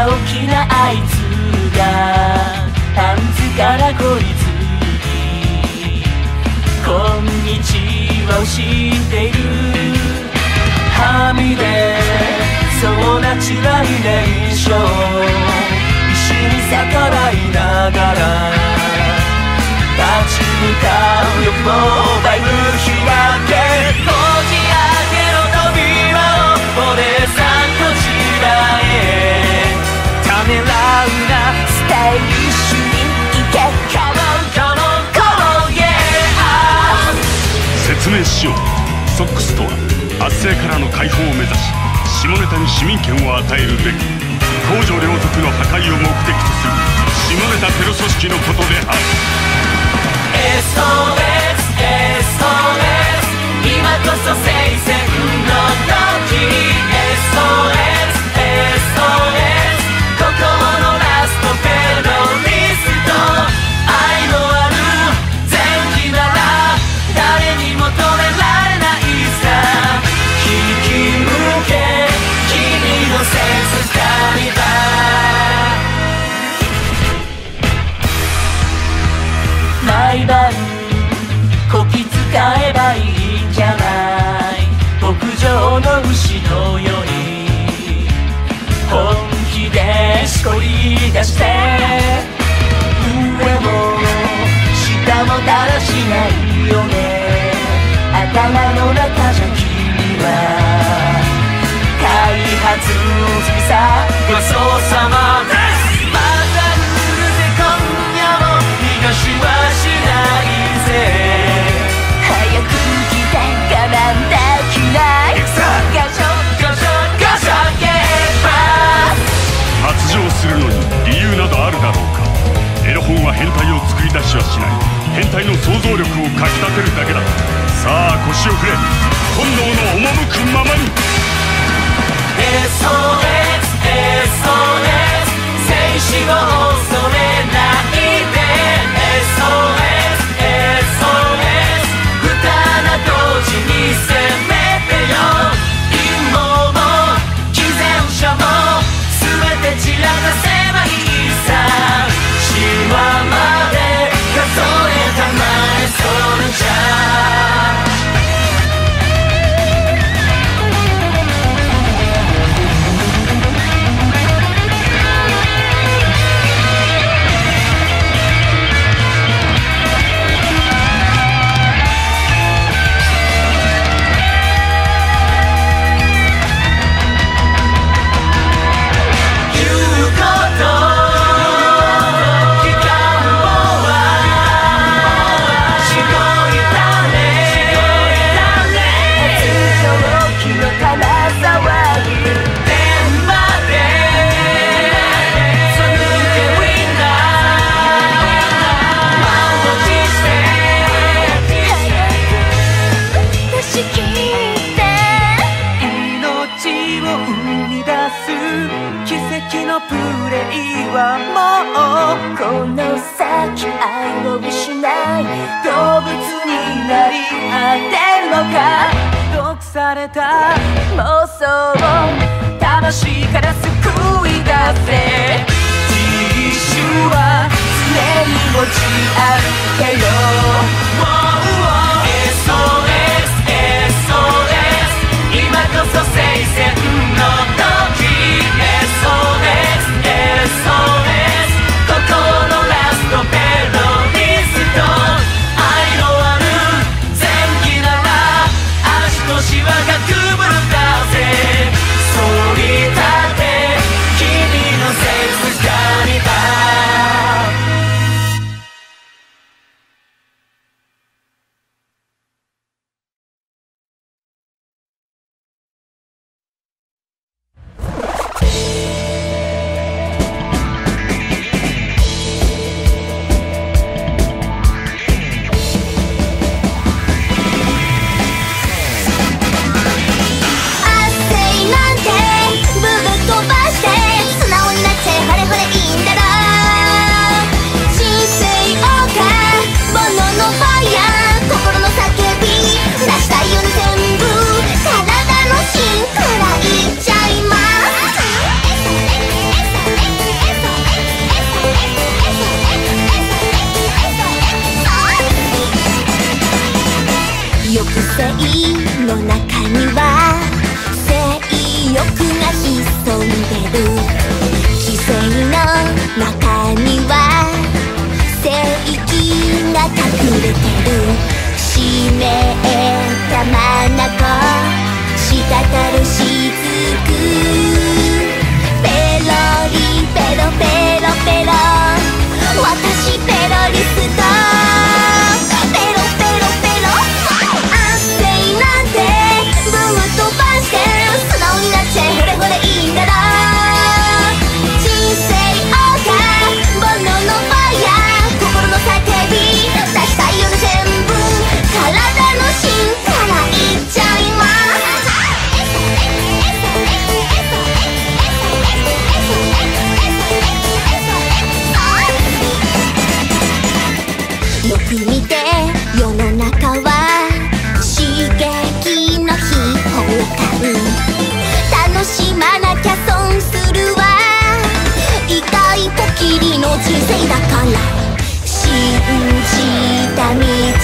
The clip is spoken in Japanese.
毎朝早起きなあいつがパンツからこいつにこんにちはを知っている。はみ出そうなチュライネーション一緒に逆らいながら立ち向かなスタイリッシュに行け Come on come on come on yeah 説明しよう。ソックスとは圧政からの解放を目指し下ネタに市民権を与えるべく公序良俗の破壊を目的とする下ネタテロ組織のことである。SOS SOS 今こそ毎晩こき使えばいいんじゃない。牧場の牛のように本気でしこり出して。上も下もだらしないよね。頭の中じゃ君は。開発済みさごちそうさま。でてるだけだ。さあ腰を振れ。本能の赴くままに。SOS SOS 静止を生み出す奇跡のプレイはもうこの先愛を失い動物になり果てるのか毒された妄想を魂から救い出せ自主は常に持ち歩けよ隠れてる。湿った真ん中滴る雫。し生だから信じた道